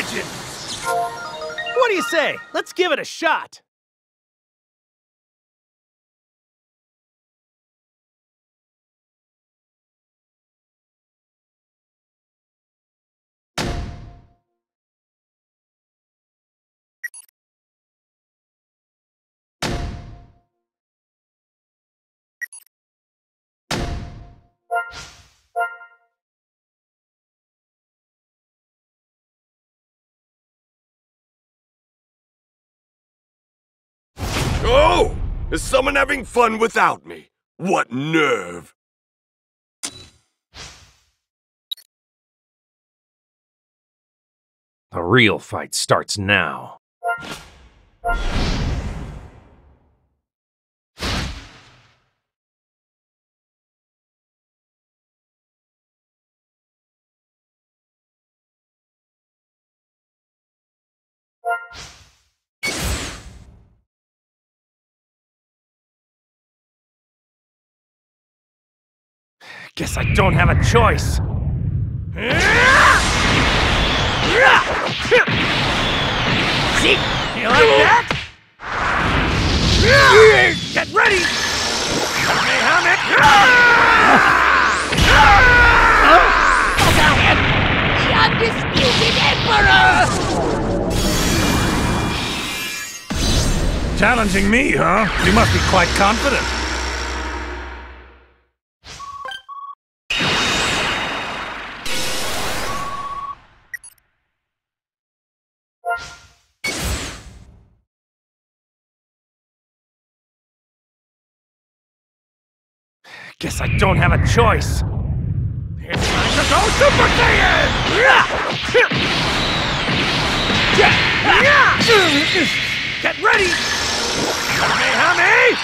What do you say? Let's give it a shot. Oh! Is someone having fun without me? What nerve! The real fight starts now. Guess I don't have a choice. See? You like that? Get ready! The undisputed Emperor! Challenging me, huh? You must be quite confident. Guess I don't have a choice. It's time to go Super Saiyan! Get ready! Kamehame!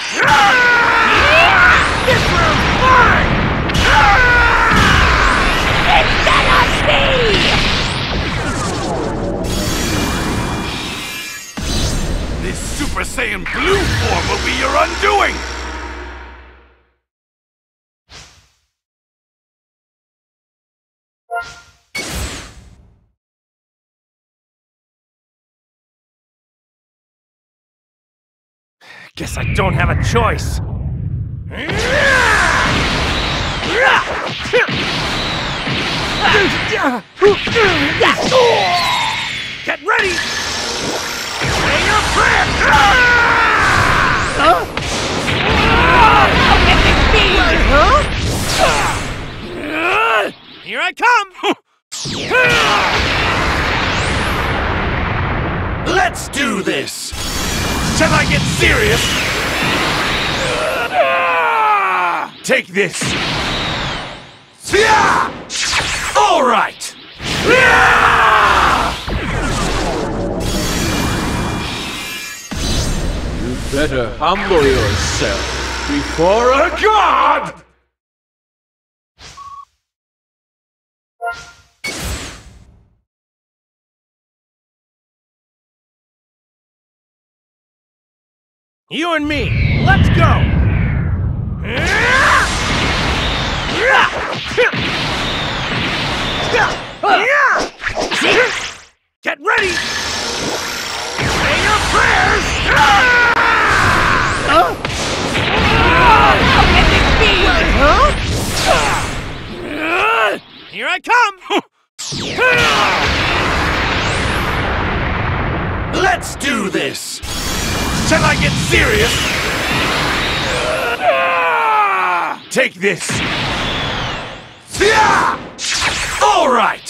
This round's mine! It cannot be! This Super Saiyan Blue form will be your undoing! Guess I don't have a choice. Get ready! Say your prayer! Do this! Shall I get serious? Take this! All right! Better humble yourself before a God! You and me, let's go! Get ready! Say your prayers! This be? Here I come! Let's do this! Shall I get serious? Ah! Take this! Yeah! All right!